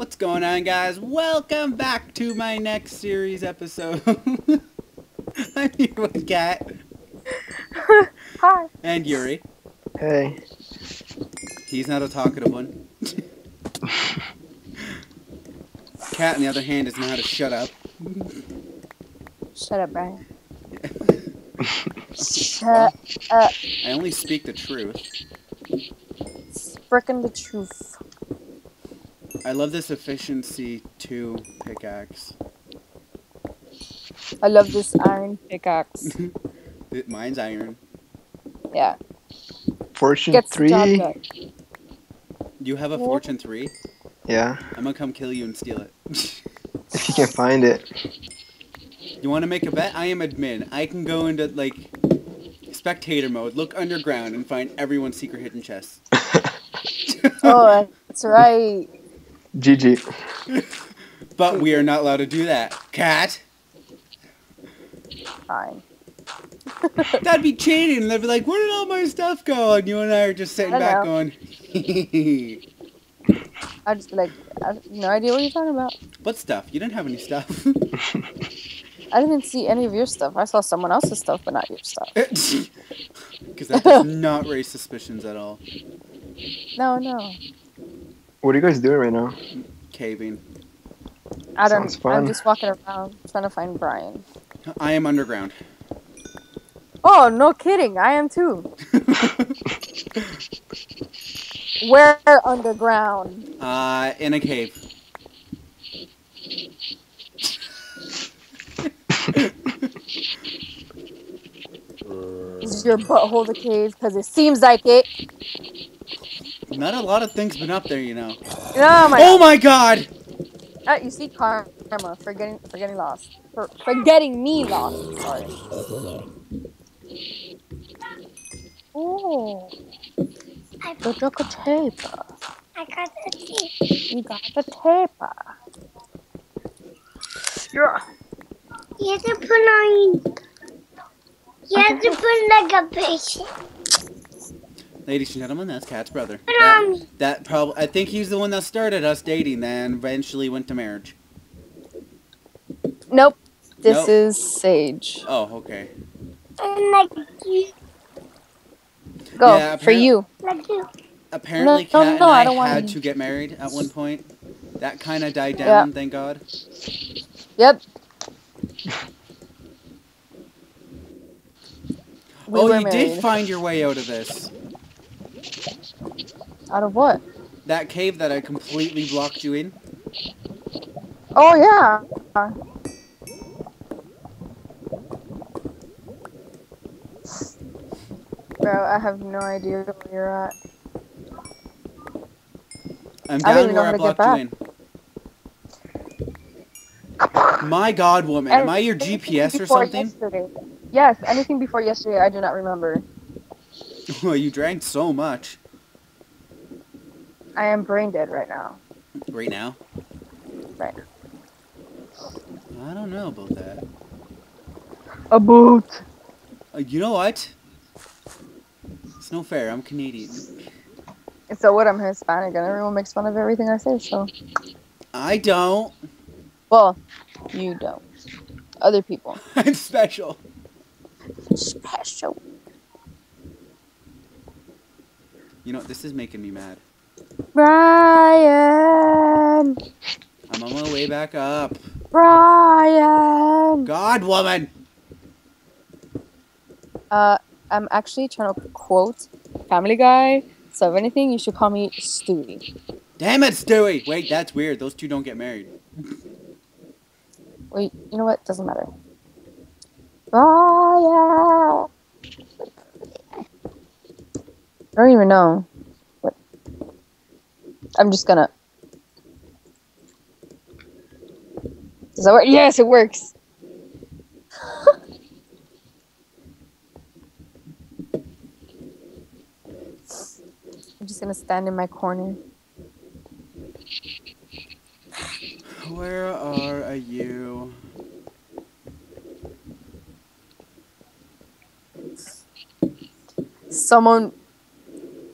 What's going on, guys? Welcome back to my next series episode. I'm here with Kat Hi. and Yuri. Hey. He's not a talkative one. Kat, on the other hand, doesn't know how to shut up. Shut up, Brian. Shut up. Uh, uh. I only speak the truth. It's frickin' the truth. I love this efficiency 2 pickaxe. I love this iron pickaxe. Mine's iron. Yeah. Fortune Gets the job three. done. You have a What? fortune 3? Yeah, I'm gonna come kill you and steal it. if you can find it. You want to make a bet? I am admin. I can go into like spectator mode, look underground, and find everyone's secret hidden chests. Oh, that's right. GG. But we are not allowed to do that. Cat, Fine. that'd be cheating. And they'd be like, "Where did all my stuff go?" And you and I are just sitting I back know. going, I'd just be like, I have no idea what you're talking about. "What stuff? You didn't have any stuff." I didn't see any of your stuff. I saw someone else's stuff, but not your stuff. Because that does not raise suspicions at all. No, no. What are you guys doing right now? Caving. I don't. Sounds fun. I'm just walking around trying to find Brian. I am underground. Oh, no kidding. I am too. Where underground? Uh, in a cave. Is your butthole the cave? Because it seems like it. Not a lot of things been up there, you know. Oh my. Oh my god! Uh, you see karma for getting for getting lost. For, for getting me lost. Sorry. Oh. I, The Joker tape. I got the teeth. You got the tape. Yeah. You have to put on. You have to put like a patient. Ladies and gentlemen, that's Kat's brother. That, on. that prob- I think he's the one that started us dating, then eventually went to marriage. Nope. This Nope. is Sage. Oh, okay. And like you. Go Yeah, for you. Like you. Apparently, No, Kat no, and I I, had to get married at one point. That kind of died Yeah. down, thank God. Yep. Oh, we oh, you married. did find your way out of this. Out of what? That cave that I completely blocked you in. Oh yeah. Bro, I have no idea where you're at. I'm down know where I blocked you in. My God, woman, am I your GPS or something? Yesterday. Yes, anything before yesterday, I do not remember. well, you drank so much. I am brain dead right now. Right now? Right. I don't know about that. A boot. Uh, you know what? It's no fair. I'm Canadian. So what? I'm Hispanic, and everyone makes fun of everything I say. So, I don't. well, you don't. Other people. I'm special. Special. You know, this is making me mad. Brian. I'm on my way back up. Brian. God, woman! Uh, I'm actually trying to quote Family Guy. So if anything, you should call me Stewie. Damn it, Stewie! Wait, that's weird. Those two don't get married. Wait, you know what? Doesn't matter. Brian. I don't even know. What? I'm just gonna. Does that work? Yes, it works. I'm just gonna stand in my corner. Where are you? Someone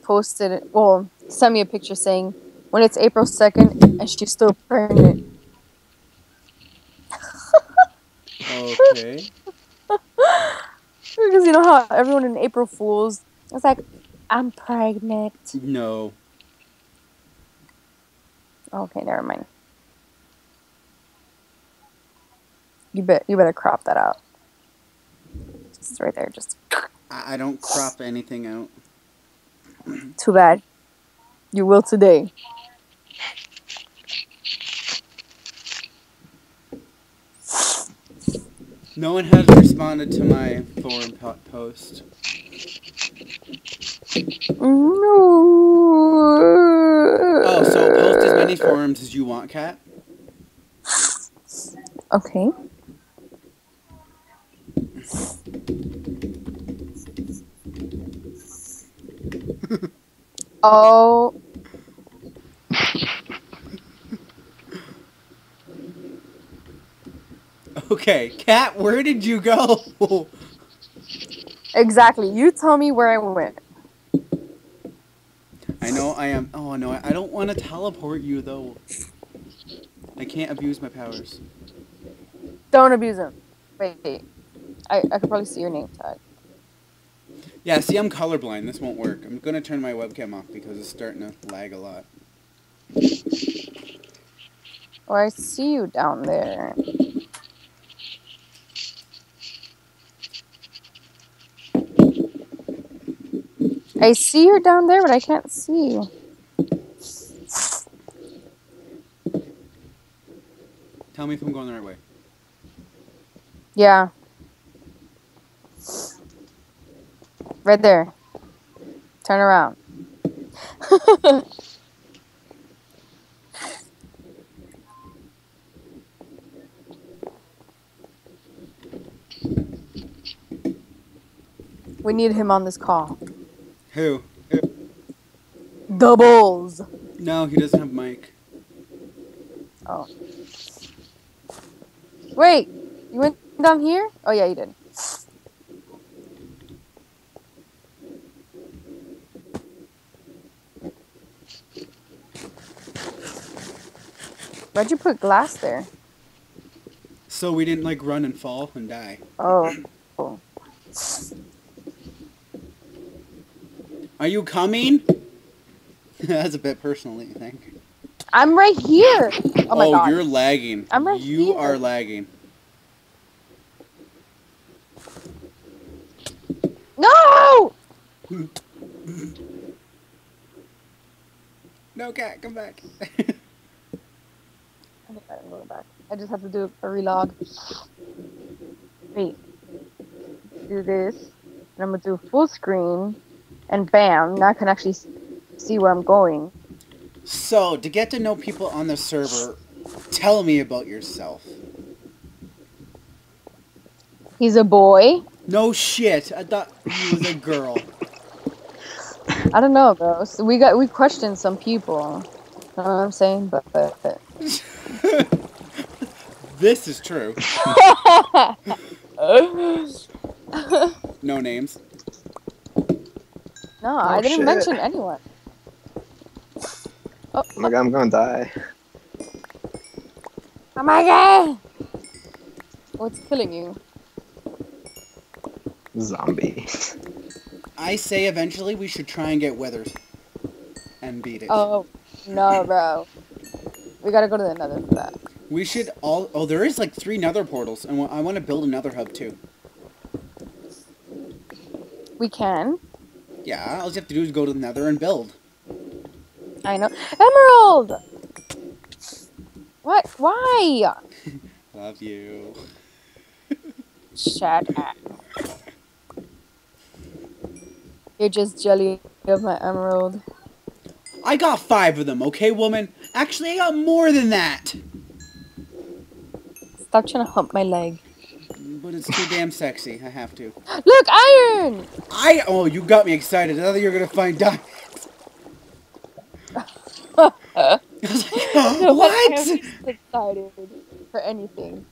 posted, well, sent me a picture saying, when it's April 2nd and she's still pregnant. Okay. Because you know how everyone in April Fools it's like, I'm pregnant. No. Okay, never mind. You bet you better crop that out. It's right there, just I I don't crop anything out. too bad. You will today. No one has responded to my forum po- post. No. Oh, so post as many forums as you want, Kat. Okay. Oh, Okay, Kat, where did you go? exactly. You tell me where I went. I know I am. Oh no, I don't want to teleport you though. I can't abuse my powers. Don't abuse them. Wait, I, I could probably see your name tag. Yeah, see, I'm colorblind. This won't work. I'm gonna turn my webcam off because it's starting to lag a lot. Oh, I see you down there. I see you down there, but I can't see you. Tell me if I'm going the right way. Yeah. Right there. Turn around. we need him on this call. Who? Doubles. No, he doesn't have mic. Oh. Wait, you went down here? Oh yeah, you did. Why'd you put glass there? So we didn't like run and fall and die. Oh. oh. Are you coming? That's a bit personal, you think? I'm right here. Oh my oh, god. you're lagging. I'm right You here. are lagging. No! No, cat, come back. I'm going back. I just have to do a relog. Wait. Do this. And I'm gonna do full screen. And bam, now I can actually see where I'm going. so, to get to know people on the server, tell me about yourself. He's a boy. No shit. I thought he was a girl. I don't know, bro. So we got we questioned some people. You know what I'm saying? But, but, but. this is true. No names. no, oh, I didn't shit. mention anyone. Oh. oh my god, I'm gonna die. Oh my god! What's killing you? Zombies. I say eventually we should try and get Withers and beat it. Oh no, bro. We gotta go to the nether for that. We should all. Oh, there is like three Nether portals, and I want to build another hub too. We can. Yeah, all you have to do is go to the Nether and build. I know. Emerald! What? Why? Love you. Shut up. You're just jelly of my emerald. I got five of them, okay, woman? Actually, I got more than that. Stop trying to hump my leg. But it's too damn sexy. I have to. Look, iron! I. Oh, you got me excited. I thought you were gonna find diamonds. I was like, No, what? I'm excited for anything.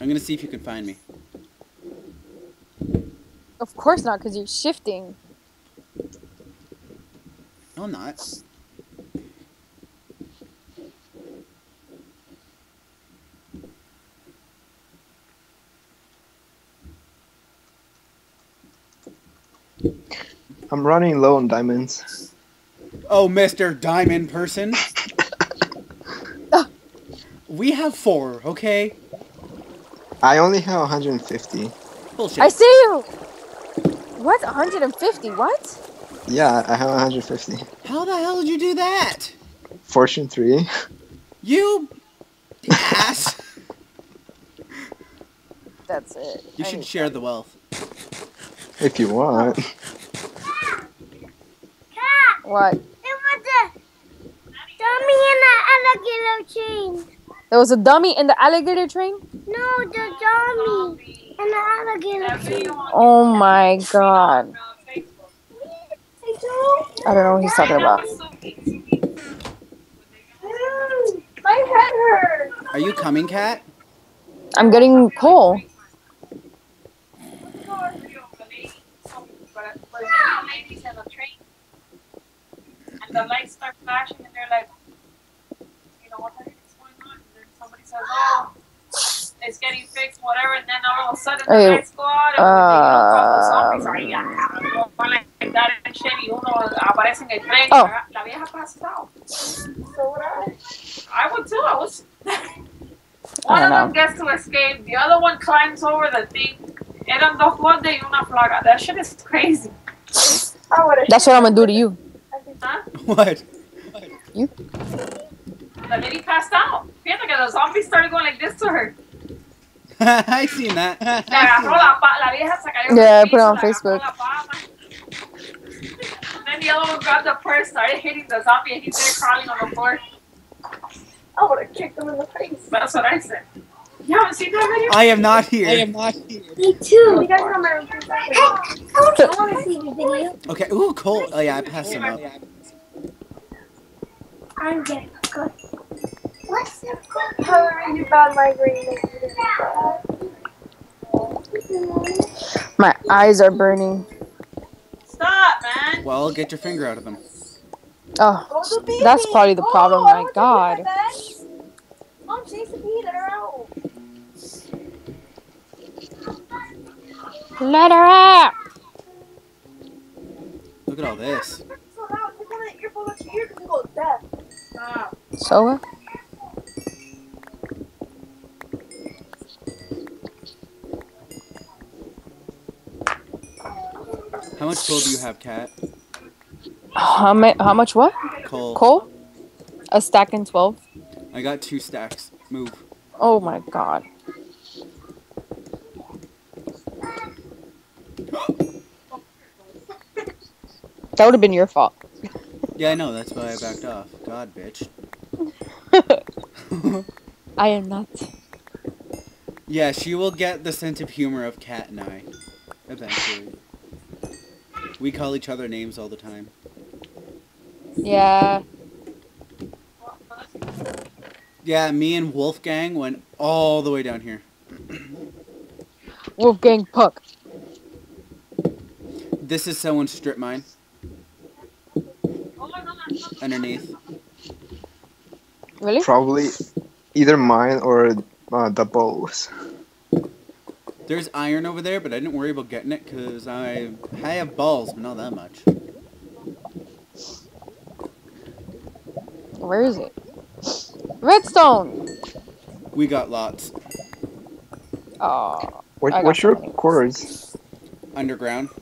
I'm gonna see if you can find me. Of course not, because you're shifting. No, I'm not. I'm running low on diamonds. Oh, Mr. Diamond Person. we have four, okay? I only have 150. Bullshit. I see you! What? 150? What? Yeah, I have 150. How the hell did you do that? Fortune 3. You ass. That's it. You I should need share the wealth. If you want. Cat, What? there was a dummy in the alligator chain. There was a dummy in the alligator train? No, the dummy in the alligator chain. Oh my god. I don't know what he's talking about. My head hurts. Are you coming, cat? I'm getting coal. And the lights start flashing, and they're like, you know, what the heck is going on? And then somebody says, oh, it's getting fixed, whatever, and then all of a sudden the Hey, lights go out, and when they look up, the zombies are um, yeah, like that and shit, y uno aparece en el tren, Oh. la vieja pasado. So what I, I would too, I was. One I of them gets to escape, the other one climbs over the thing. Eran dos gordas y una flaca. That shit is crazy. That's what I'm gonna do to you. Huh? What? You the lady passed out. Fíjate que the zombies started going like this to her. I seen that. Le agarró la pa la vieja se cayó. Yeah, I put it on piso, le agarró Facebook. then the other one grabbed the purse, started hitting the zombie, and he's there crawling on the floor. I would have kicked him in the face. That's what I said. You haven't seen that video? I am not here. Me too. You guys know my I want to see the video. Okay. Ooh, coal. Oh yeah, I passed some up. I'm getting good. What's the good? Have a really bad migraine. My eyes are burning. Stop, man. Well, get your finger out of them. Oh, that's probably the problem. Oh, my god. Mom, chase the bee, let her out. Let her out. Look at all this. So loud, put one of the earphones to your ear because it goes deaf. Stop. So what? How much coal do you have, cat? How, ma- how much what? Coal. Coal? A stack and 12? I got two stacks. Move. Oh my god. That would have been your fault. Yeah, I know. That's why I backed off. God, bitch. I am not. Yeah, she will get the sense of humor of Cat and I. Eventually. We call each other names all the time. Yeah. Yeah, me and Wolfgang went all the way down here. Wolfgang Puck. This is someone's strip mine no, that's not underneath. Really? Probably either mine or uh, the bows. There's iron over there, but I didn't worry about getting it because I I have balls, but not that much. Where is it? Redstone! We got lots Oh. What, got what's your something. coords? underground.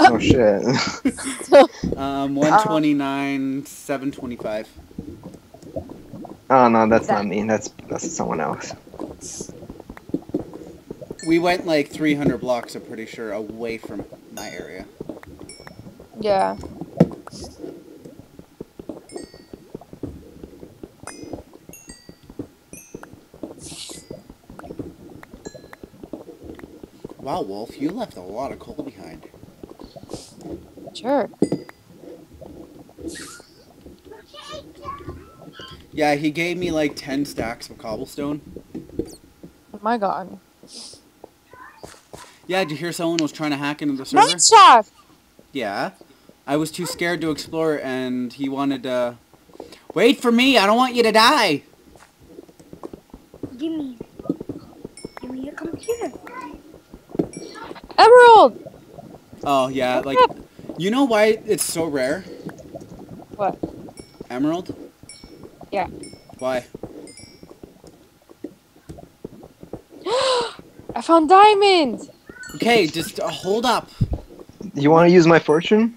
Oh shit. Um, 129, 725. Oh no, that's That- not me. That's that's someone else. We went like 300 blocks, I'm pretty sure, away from my area. Yeah. Wow, Wolf, you left a lot of coal behind. Sure. Yeah, he gave me like 10 stacks of cobblestone. Oh my god. Yeah, did you hear someone was trying to hack into the server? Night shaft! Yeah. I was too scared to explore and he wanted to... Wait for me, I don't want you to die! Give me. Give me your computer. Emerald! Oh, yeah, like... You know why it's so rare? What? Emerald? Yeah. Why? I found diamond. Okay, just uh, hold up. You want to use my fortune?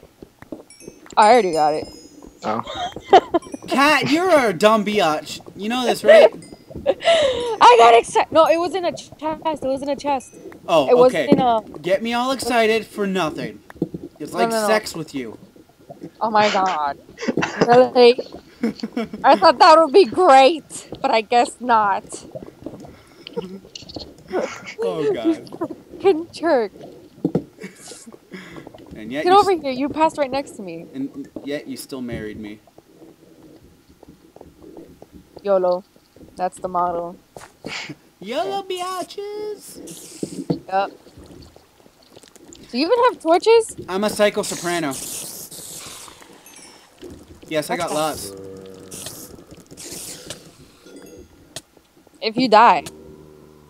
I already got it. Oh. Cat, you're a dumb biatch. You know this, right? I got excited. No, it was in a chest. It was in a chest. Oh, It wasn't okay. in a. Get me all excited for nothing. It's No, like no, no. sex with you. Oh my god. Really? I thought that would be great, but I guess not. oh god. Fucking jerk. And yet Get over here. You passed right next to me. and yet you still married me. YOLO. That's the motto. YOLO biatches. Yep. Do you even have torches? I'm a psycho soprano. Yes, I got lots. If you die,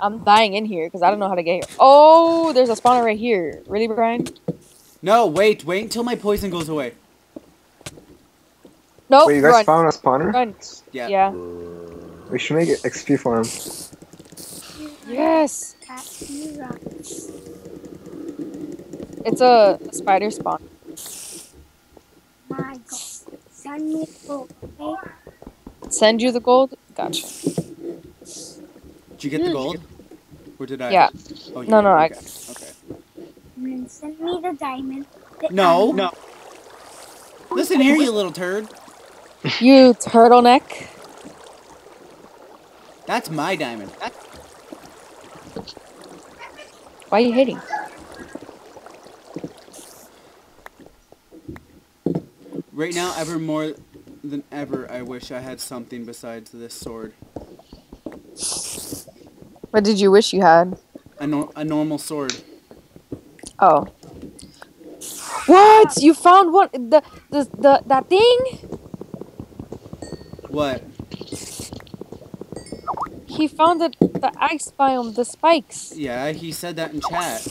I'm dying in here because I don't know how to get here. Oh, there's a spawner right here. Really, Brian? No, wait, wait until my poison goes away. Nope. Wait, you guys run. found a spawner? Run. Yeah. Yeah. We should make it XP him. Yes. Cat, you rock. It's a spider spawn. My God. Send me book, okay? Send you the gold? Gotcha. Did you get the hmm. gold? Or did I? Yeah. Oh, you No, did, no, I okay. Okay. And then send me the diamond. The No. emerald. Listen here, you little turd. You turtleneck. That's my diamond. That's Why are you hating? right now, ever more than ever, I wish I had something besides this sword. What did you wish you had? A, nor- a normal sword. Oh. What? You found one? The the the that thing? What? He found the the ice biome, the spikes. Yeah, he said that in chat.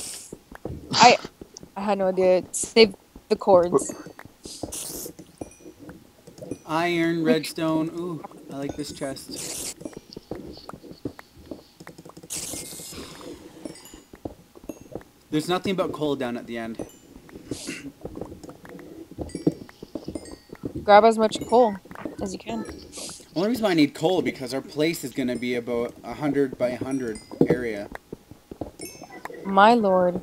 I I had no idea. Save the coords. Iron, redstone. Ooh, I like this chest. There's nothing but coal down at the end. Grab as much coal as you can. Only reason why I need coal because our place is gonna be about a hundred by hundred area. My lord.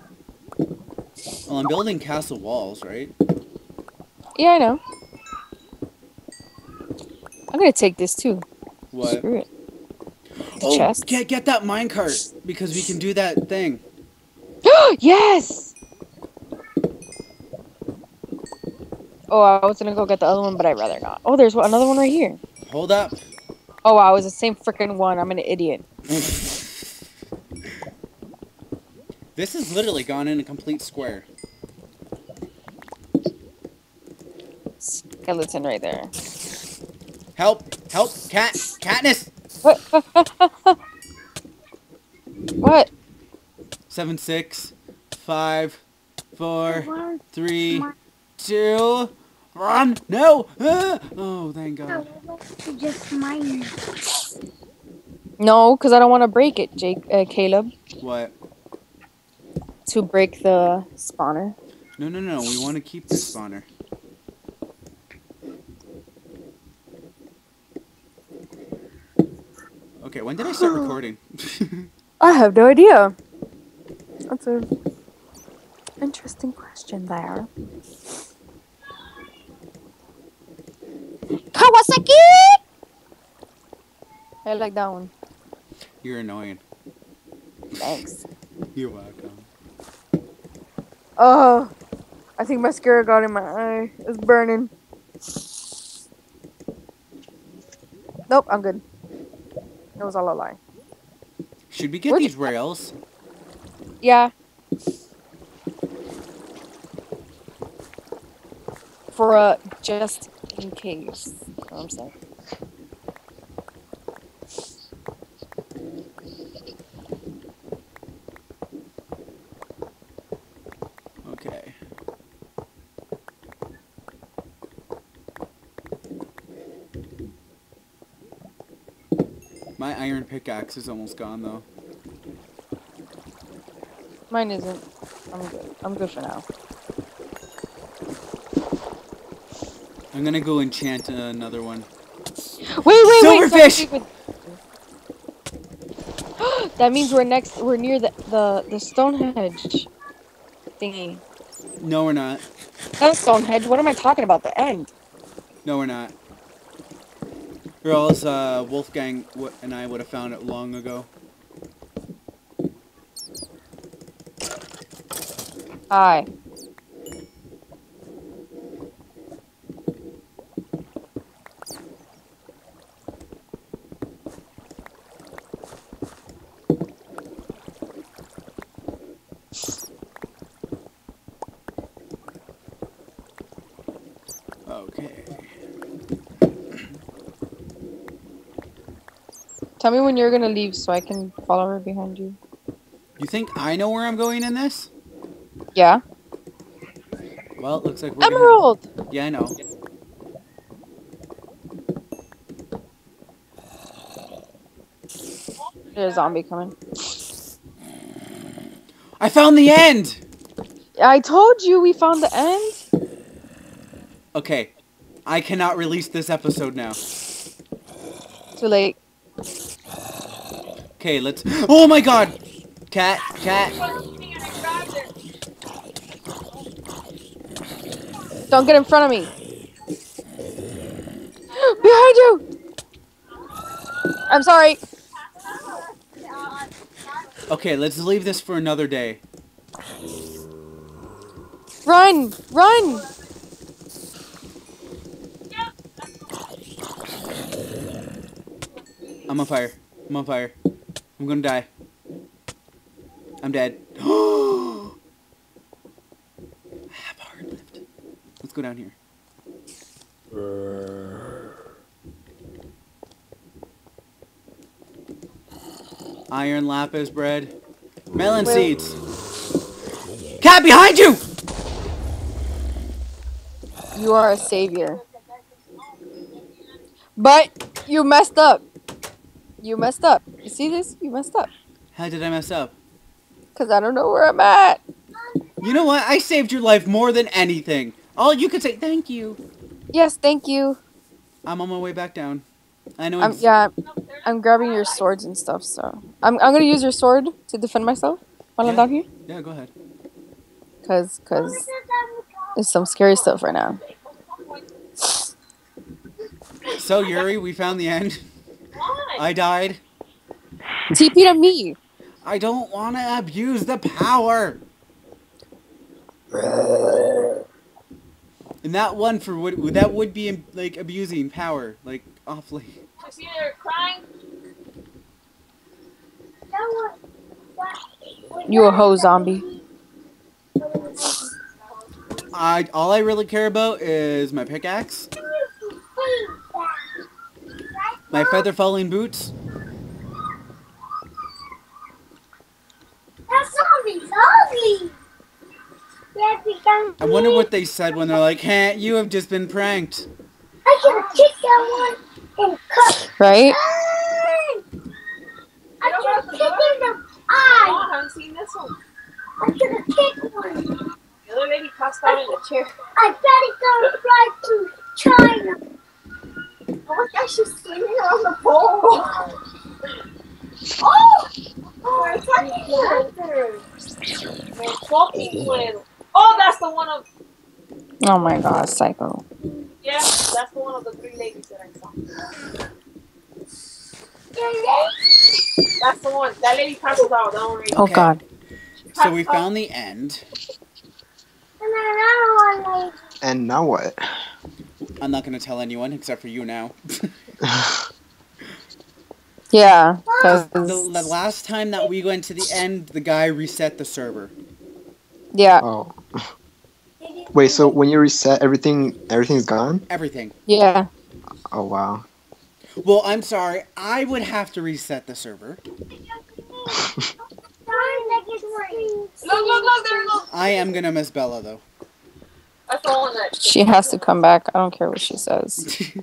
Well, I'm building castle walls, right? Yeah, I know. I'm gonna take this too. What? Screw it. The Oh, chest. get get that minecart because we can do that thing. yes! Oh, I was gonna go get the other one, but I'd rather not. Oh, there's another one right here. Hold up. Oh, wow, was the same freaking one. I'm an idiot. This has literally gone in a complete square. Skeleton right there. Help! Help! Cat! Katniss! What? what? Seven, six, five, four, One, three, my- two, run! No! Ah! Oh, thank God. would just mine. No, because I don't want to break it, Jake, uh, Caleb. What? To break the spawner. No, no, no. We want to keep the spawner. Okay, when did I start recording? I have no idea. That's a interesting question there. Kawasaki! I like that one. You're annoying. Thanks. You're welcome. Oh, I think mascara got in my eye. It's burning. Nope, I'm good. It was all a lie. Should we get Where'd these rails? Yeah. For uh, just in case. I'm saying. Okay. My iron pickaxe is almost gone though. Mine isn't. I'm good. I'm good for now. I'm gonna go enchant another one. Wait, wait, Silverfish! wait. Silverfish! that means we're next. We're near the the the Stonehenge thingy. No, we're not. Not Stonehenge. What am I talking about? The end. No, we're not. Or else uh, Wolfgang and I would have found it long ago. Hi. Okay. Tell me when you're gonna leave so I can follow her behind you. You think I know where I'm going in this? Yeah. Well, it looks like we're gonna- Emerald. Yeah, I know. There's a zombie coming. I found the end! I told you we found the end. Okay. I cannot release this episode now. Too late. Okay, let's... Oh my god! Cat, cat. Don't get in front of me. Behind you. I'm sorry. Okay, let's leave this for another day. Run! Run! I'm on fire. I'm on fire. I'm gonna die. I'm dead. I have a heart lift. Let's go down here. Iron lapis bread. Melon seeds. Cat behind you! You are a savior. But you messed up. You messed up. You see this? You messed up. How did I mess up? Cause I don't know where I'm at. You know what? I saved your life more than anything. All you could say, thank you. Yes, thank you. I'm on my way back down. I know. I'm yeah. I'm grabbing your swords and stuff. So I'm I'm gonna use your sword to defend myself while I'm Yeah. down here. Yeah, go ahead. Cause cause there's some scary stuff right now. So Yuri, we found the end. I died. TP to me. I don't want to abuse the power. And that one for would that would be like abusing power, like awfully. I see her crying. You a hoe zombie. I all I really care about is my pickaxe, my feather falling boots. That zombie's ugly. Yeah, because I wonder what they said when they're like, "Hey, you have just been pranked." I can kick that one and cut. Right? I can kick in the Oh, eye. I haven't seen this one. I'm gonna kick one. The other lady passed out in the chair. I better go fly to China. Oh my gosh, she's swinging on the pole. oh! Oh, it's like Me fucking puedo. Oh, that's the one of. Oh my god, psycho. Yeah, that's the one of the three ladies that I saw. That's the one. That lady passes out. That one right Oh Okay. god. So we found the end. And another one lady. And now what? I'm not gonna tell anyone except for you now. Yeah. the, Cause the last time that we went to the end, the guy reset the server. Yeah, oh. Wait, so when you reset everything, everything's gone? Everything. yeah. Oh wow. Well, I'm sorry. I would have to reset the server. Look, look, look, there it goes. I am gonna miss Bella though. That's the that. She has to come back. I don't care what she says.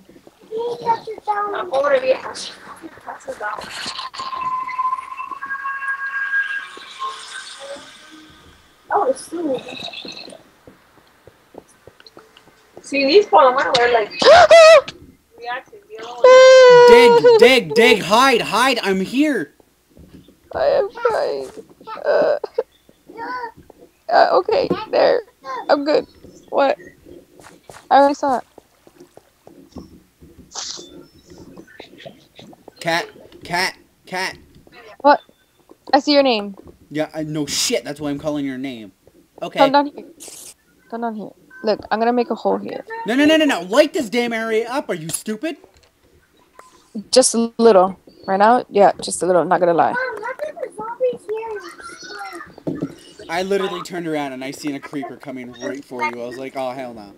Oh, it's still. See, these Palomar are like reacting. You know, Dig, dig, dig, hide, hide, I'm here. I am crying. Uh, uh, okay, there. I'm good. What? I already saw it. Cat, cat, cat. What? I see your name. Yeah, I no shit, that's why I'm calling your name. Okay. Come down here. Come down here. Look, I'm gonna make a hole here. No, no, no, no, no. Light this damn area up. Are you stupid? Just a little. Right now? Yeah, just a little, not gonna lie. Mom, look at the here. I literally turned around and I seen a creeper coming right for you. I was like, oh, hell no.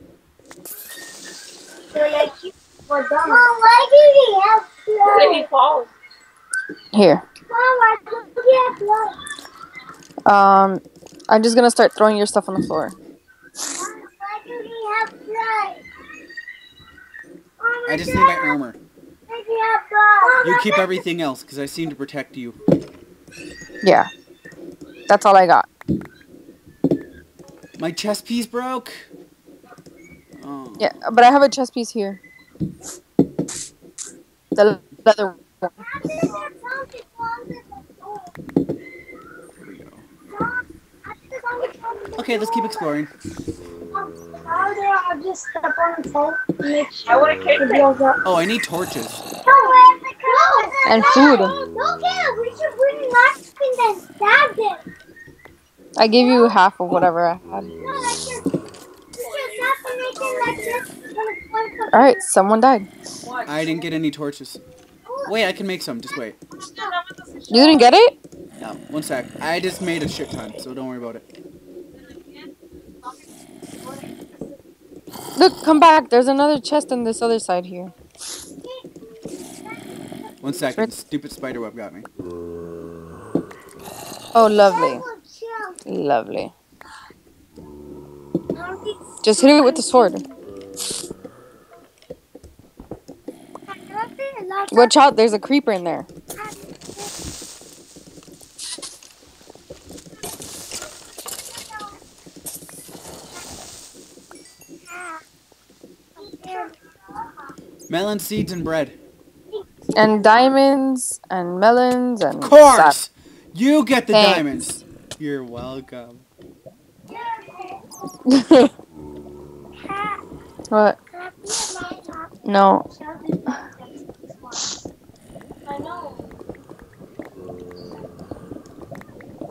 They're like, we're done. Mom, why do they have blood? Here. Mom, why do they have blood? Um, I'm just gonna start throwing your stuff on the floor. Why do they have blood? I just need my armor. Why do they have blood? You keep everything else, because I seem to protect you. Yeah. That's all I got. My chest piece broke. Oh. Yeah, but I have a chest piece here. The leather one. How did that zombie fall in the door? Here we go. Mom, how did the zombie fall in the Okay, let's keep exploring. How did I just step on his head and make sure I would have kicked it it. blows up? Oh, I need torches. And food. Look at we should bring Mexican and stab them. I gave you half of whatever I had. No, like this. We should assassinate them like this. Alright, someone died. I didn't get any torches. Wait, I can make some. Just wait. You didn't get it? No, one sec. I just made a shit ton, so don't worry about it. Look, come back. There's another chest on this other side here. One second. Stupid spider web got me. Oh, lovely. Lovely. Just hit it with the sword. Watch out, there's a creeper in there. Melon seeds and bread. And diamonds and melons and Of course! You get the Thanks. diamonds. You're welcome. what? No.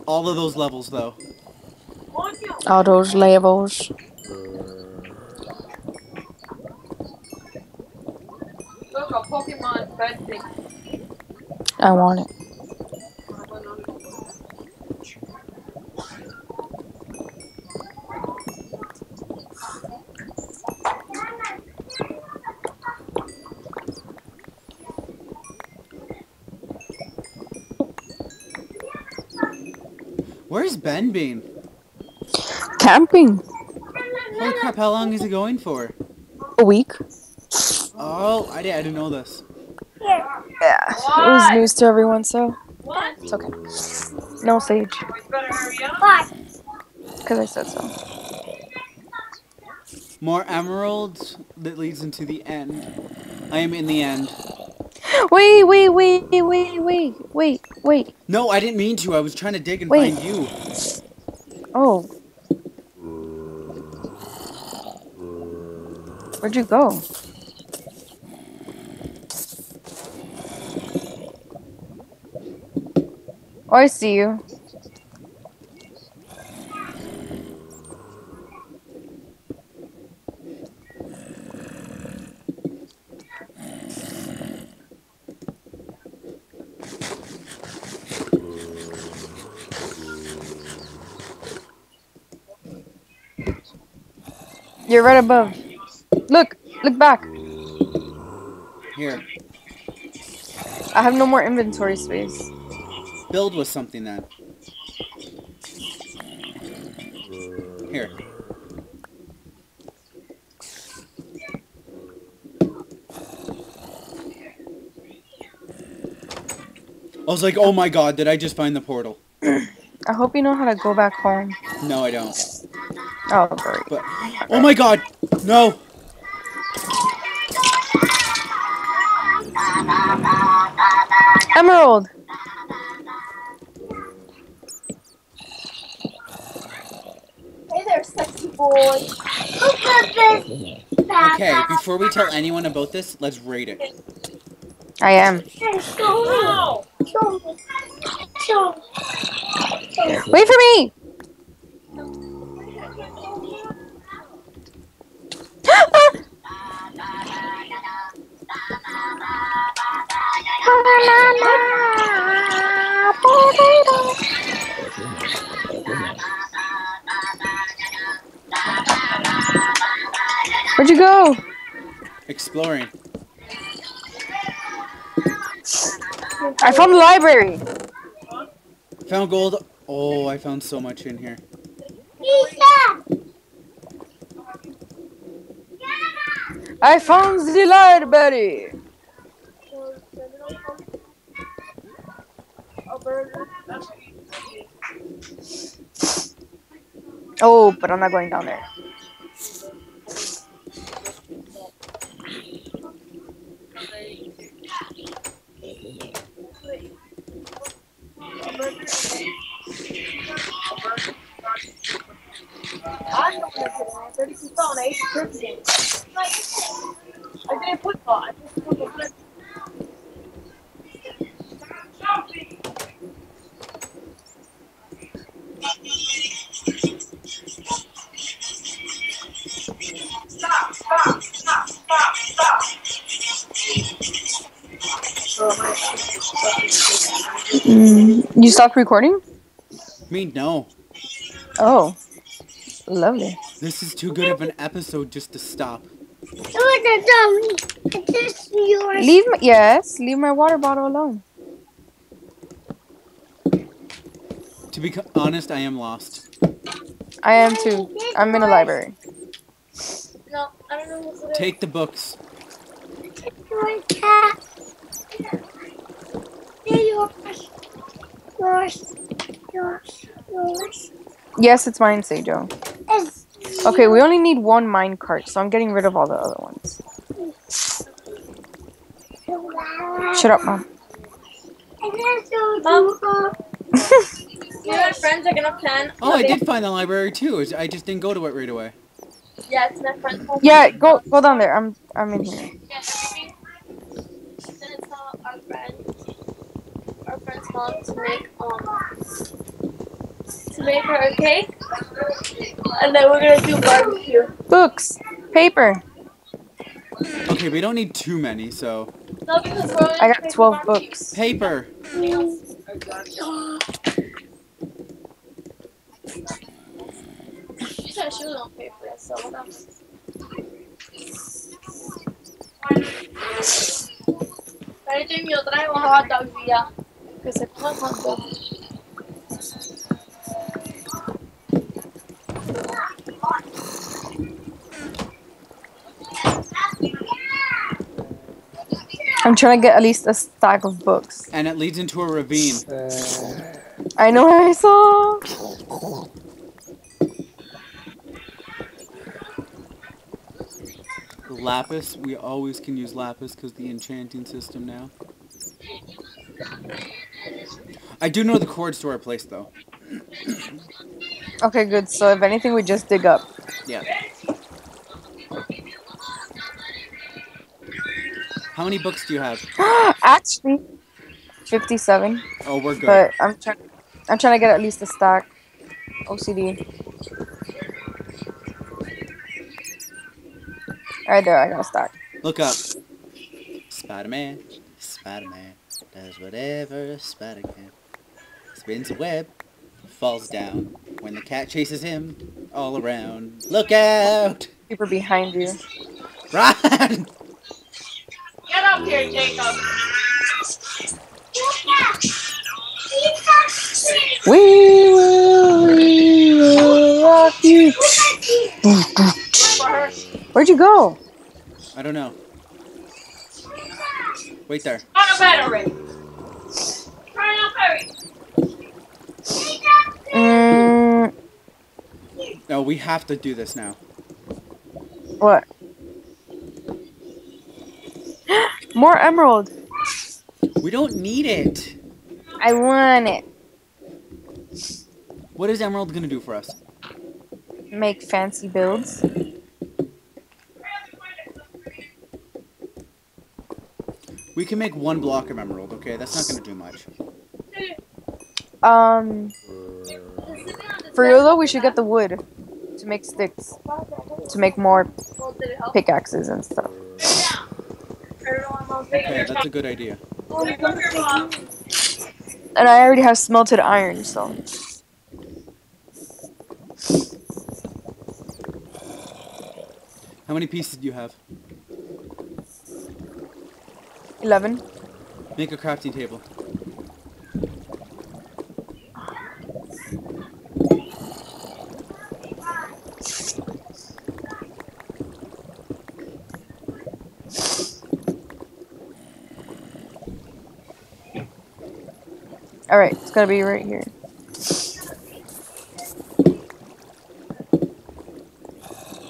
All of those levels, though. All those levels. Look, a Pokemon bed thing. I want it. Where's Ben been? Camping. Holy crap, how long is he going for? A week. Oh, I, did, I didn't know this. Yeah. yeah. It was news to everyone, so What? it's okay. No sage, We better hurry up. because I said so. More emeralds that leads into the end. I am in the end. Wait, wait, wait, wait, wait, wait, wait. No, I didn't mean to. I was trying to dig and Wait. find you. Oh. Where'd you go? Oh, I see you. You're right above. Look, look back. Here. I have no more inventory space. Build with something then. Here. I was like, oh my god, did I just find the portal? I hope you know how to go back home. No, I don't. Oh, great. But oh my god, no. Emerald! Hey there, sexy boy. Look at this. Okay, before we tell anyone about this, let's rate it. I am. Wait for me! Where'd you go? Exploring. I found the library. Found gold. Oh, I found so much in here. I found the library. Oh, but I'm not going down there. I on. Stop, stop, stop, stop, stop. You stopped recording? Me, no. Oh, lovely. This is too good of an episode just to stop. Oh it's just yours. Leave my yes, leave my water bottle alone. To be honest, I am lost. I am too. I'm in a library. No, I don't know what's. Take the books. Yours, cat. They're yours. Yours. Yours. Yours. Yes, it's mine, Seijo. It's Okay, we only need one mine cart, so I'm getting rid of all the other ones. Shut up, mom. Mom. You and friends are gonna plan. Oh, I did find the library too. I just didn't go to it right away. Yeah, it's my friend's home. Yeah, go go down there. I'm I'm in here. Yeah, maybe. Then tell our friend, our friend's mom to make um to make her a cake, and then we're gonna do barbecue. Books, paper. Okay, we don't need too many, so No, because we're I got 12 barbecue. books. paper. She said she was on paper, so whatever. Ahorita yo traigo hot dogs y ya. Que se coman hot dogs. I'm trying to get at least a stack of books. And it leads into a ravine. Uh, I know I saw. Lapis, we always can use lapis because the enchanting system now. I do know the coords to our place though. Okay, good. So if anything, we just dig up. Yeah. How many books do you have? Actually, 57. Oh, we're good. But I'm trying. I'm trying to get at least a stack. OCD. Alright, there. I got a stack. Look up. Spider-Man, Spider-Man does whatever a spider can. Spins a web, falls down. When the cat chases him, all around. Look out! People behind you. Run! Get up here, Jacob. We will, we will rock you. Where'd you go? I don't know. Wait there. On battery. Turn on battery. No, we have to do this now. What? More emerald. We don't need it. I want it. What is emerald gonna do for us? Make fancy builds. We can make one block of Emerald, okay? That's not gonna do much. Um, for though, we should get the wood to make sticks, to make more pickaxes and stuff. Okay, that's a good idea. And I already have smelted iron, so. How many pieces do you have? 11. Make a crafting table. Alright, it's gotta be right here.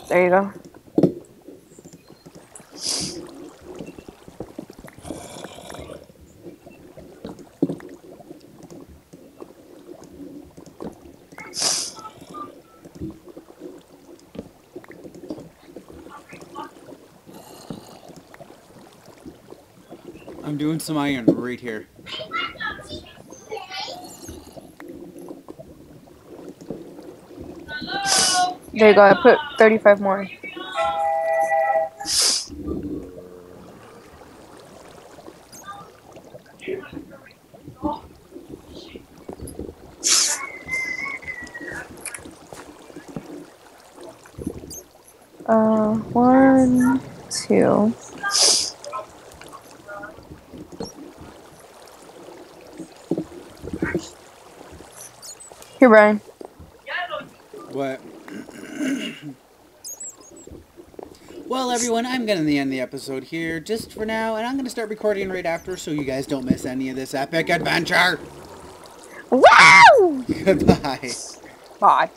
There you go. I'm doing some iron right here. There you go, I put 35 more. Uh, one, two. Here, Brian. What? well, everyone, I'm going to end the episode here just for now, and I'm going to start recording right after so you guys don't miss any of this epic adventure. Wow! Goodbye. Bye.